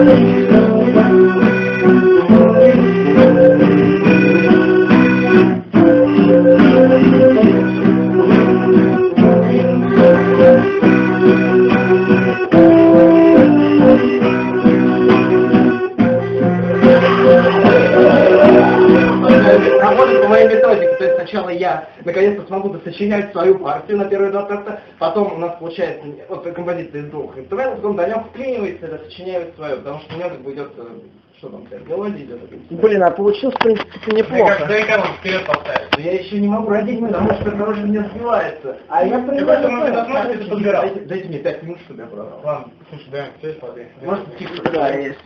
Hallelujah. Я наконец-то смогу сочинять свою партию на первые два такта, потом у нас получается вот композиция из двух инструментов, потом Данек вклинивается, это сочиняет свое, потому что у него как бы идет, э, что там, мелодия идет. Блин, а получилось, в принципе, неплохо. дай-ка он вперед поставить. Но я еще не могу родить, потому что короче не сбивается. А я это смотришь, ты подбирал. Дайте, мне пять минут, чтобы я продал. Ладно, слушай, дай, все, смотри. Может, тихо, Да, есть.